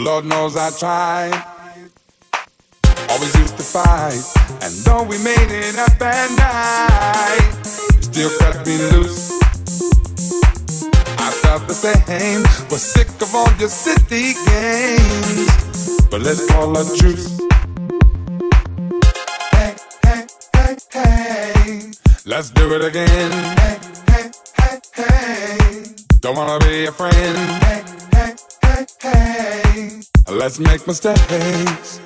But Lord knows I tried. Always used to fight, and though we made it up and you still cut me loose. I felt the same, was sick of all your city games. But let's call a truce. Hey, hey, hey, hey, let's do it again. Hey, hey, hey, hey, don't wanna be a friend. Hey, let's make mistakes.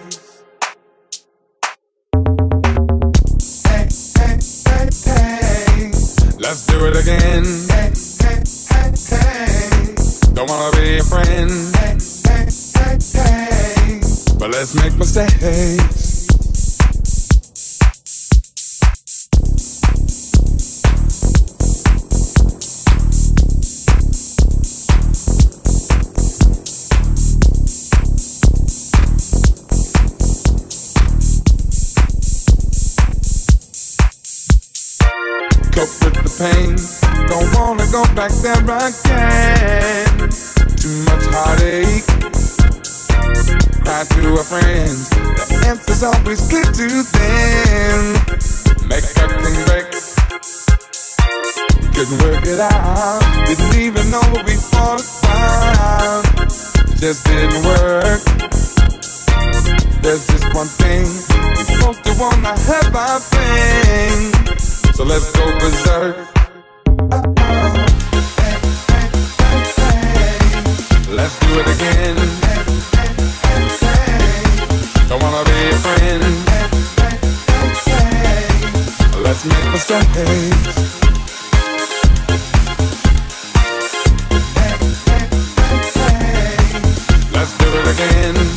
Let's do it again. Hey, hey, hey, hey. Don't wanna be a friend. Hey, hey, hey, hey. But let's make mistakes. Back there again. Too much heartache. Cry to a friend. The answer's always clear to them. Make everything break. Couldn't work it out. Didn't even know what we fought about. Just didn't work. There's just one thing. We both do wanna have our thing. So let's go berserk. Let's do it again. Don't wanna be a friend. Let's make. Let's do it again.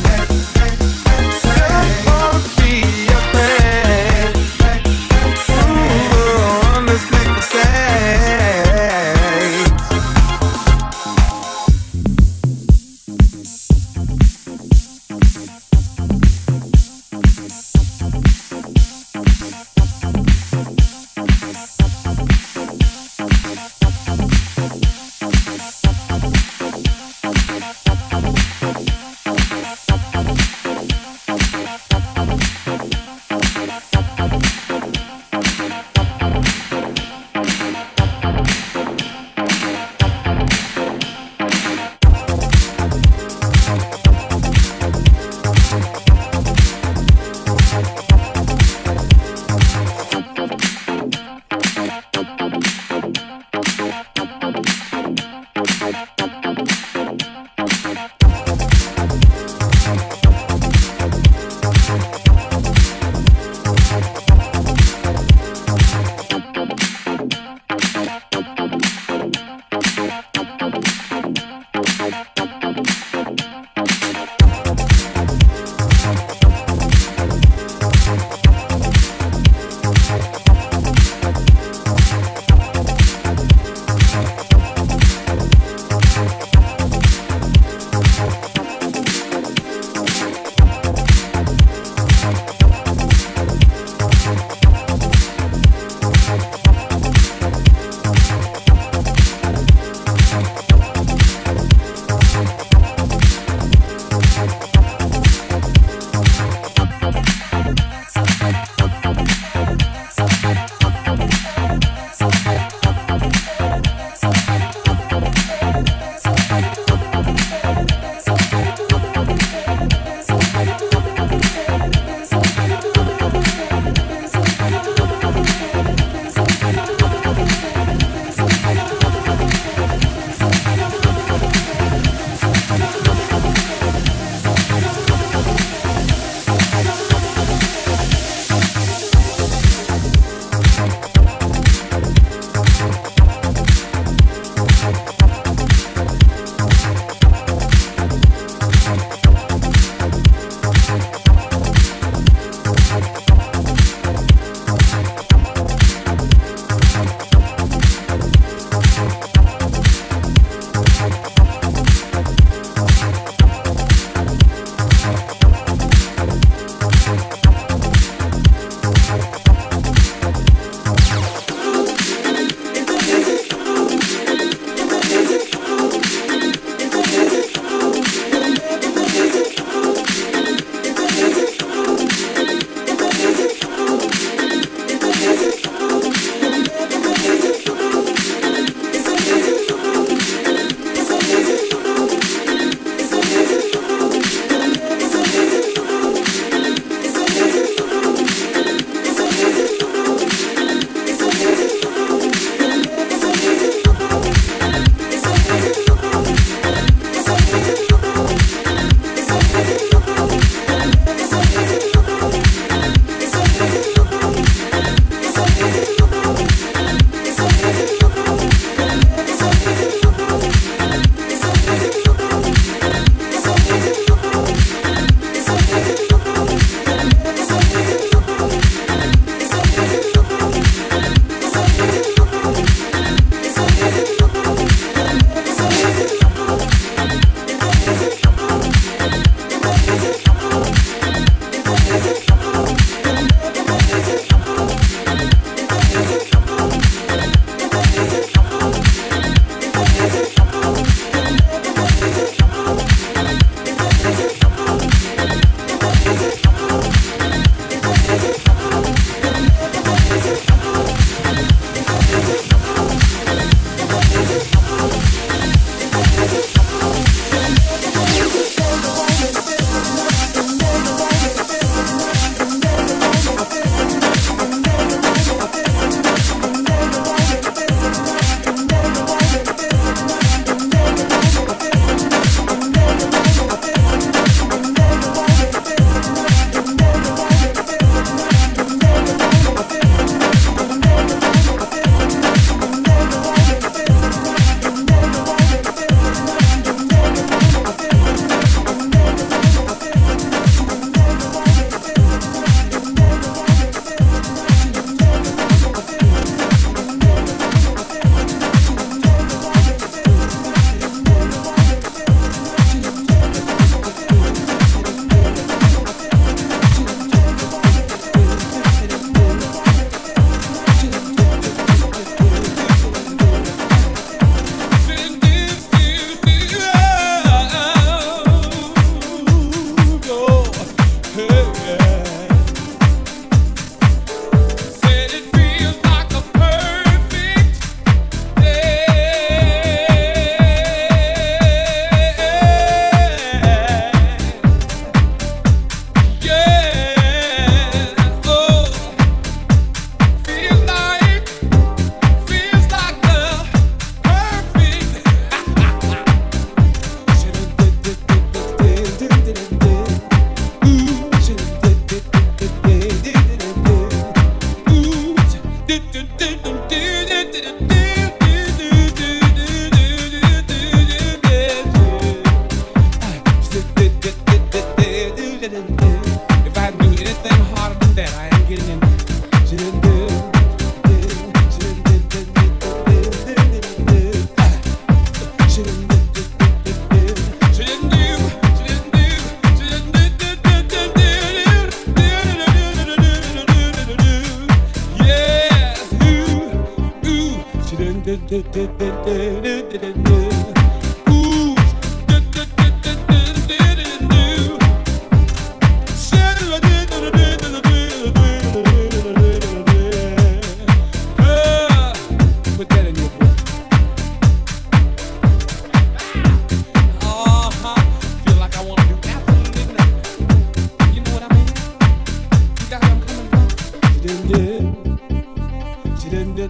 do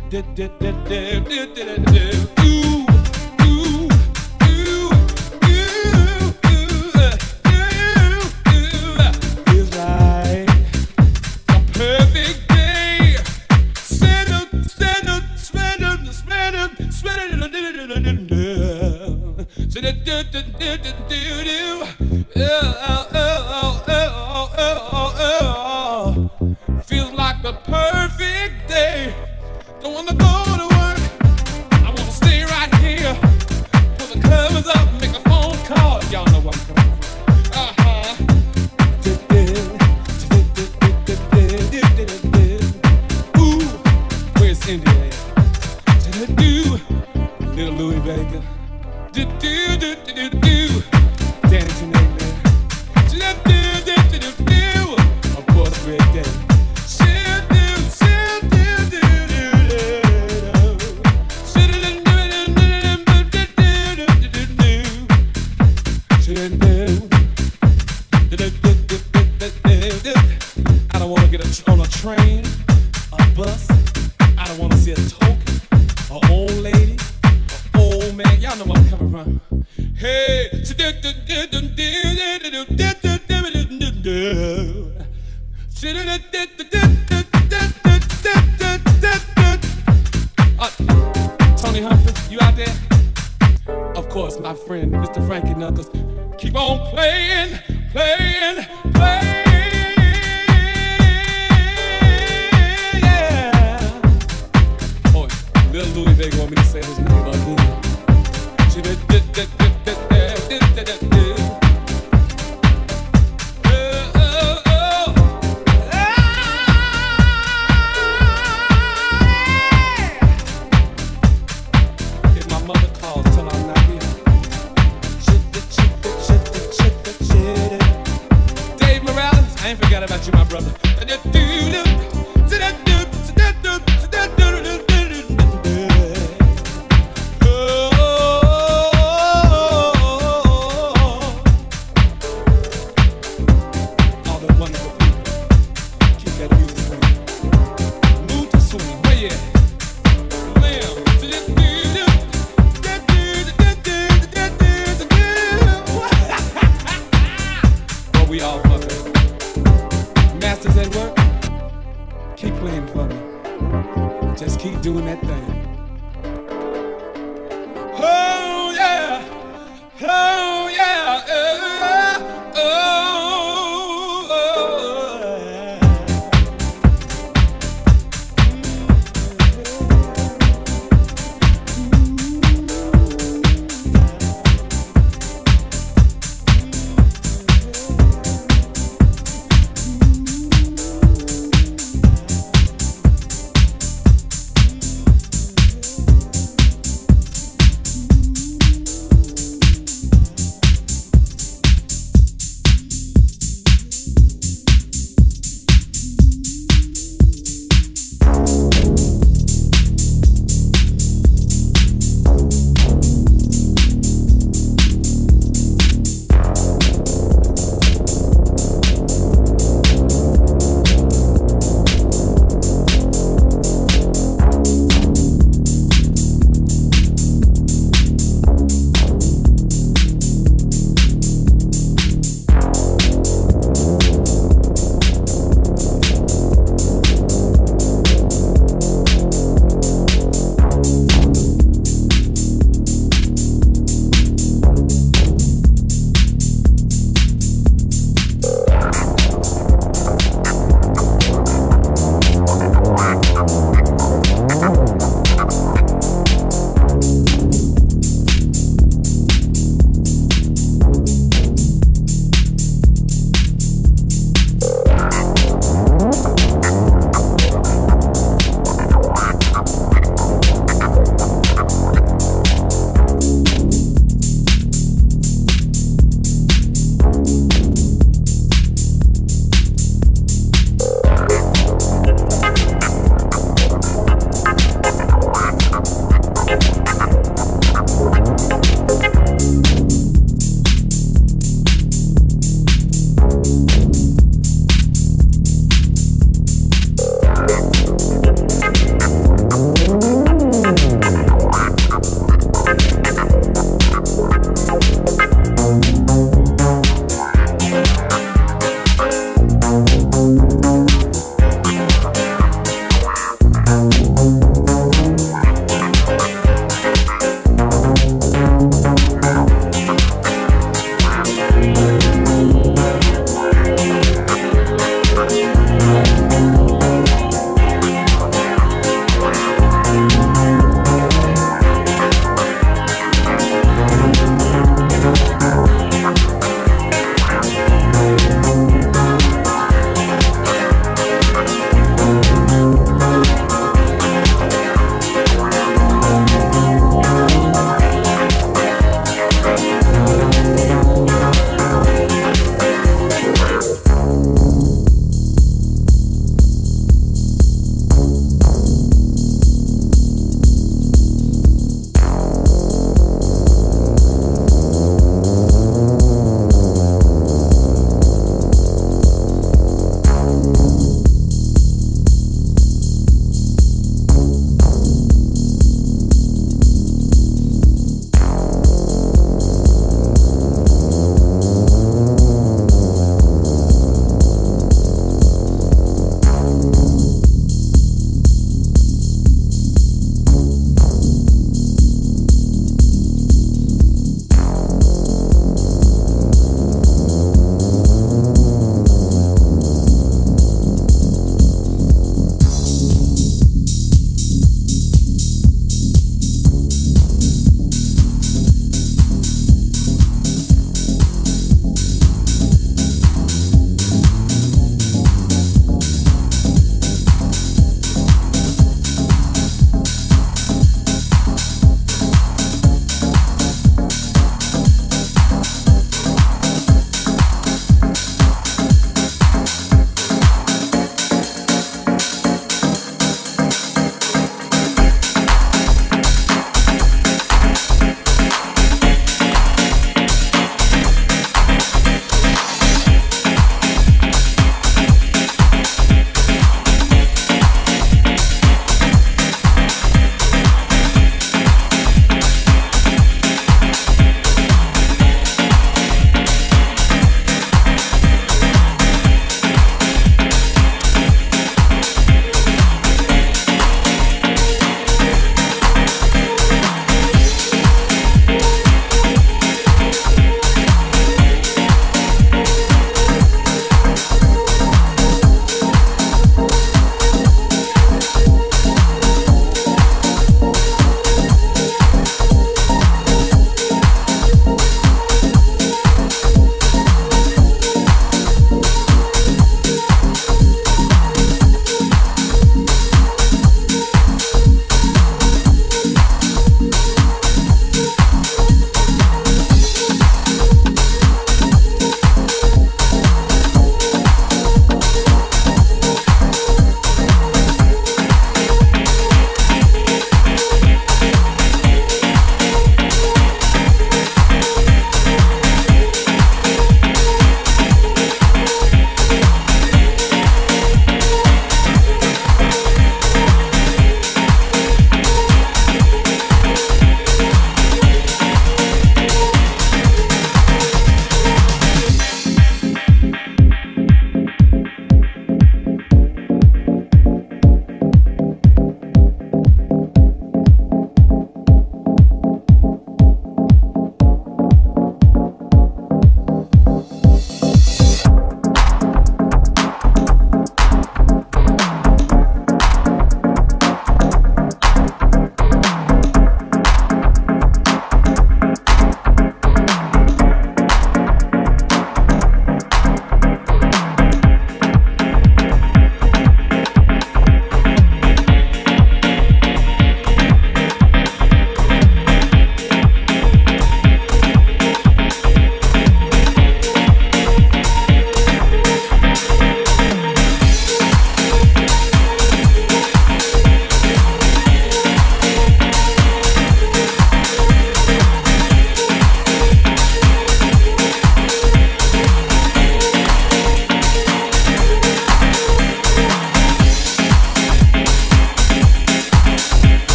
my brother.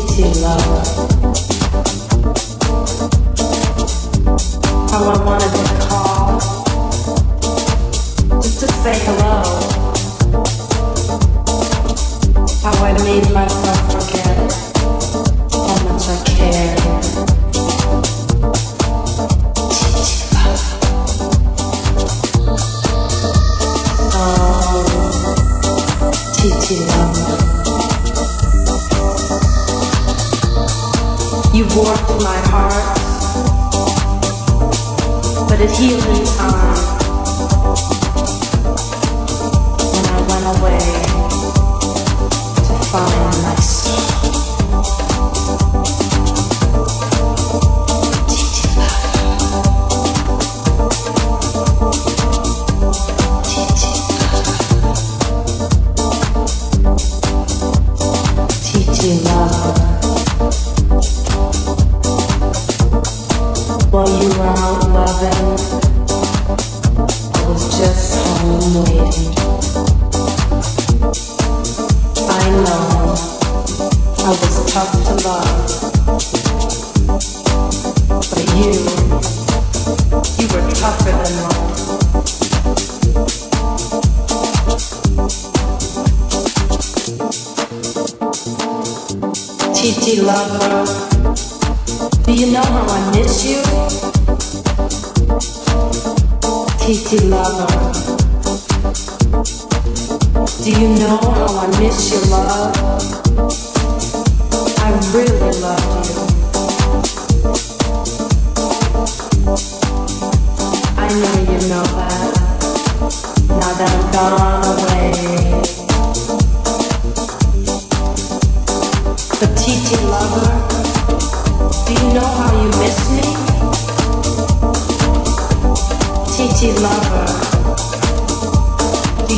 city love. How I wanna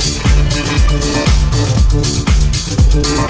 Thank you.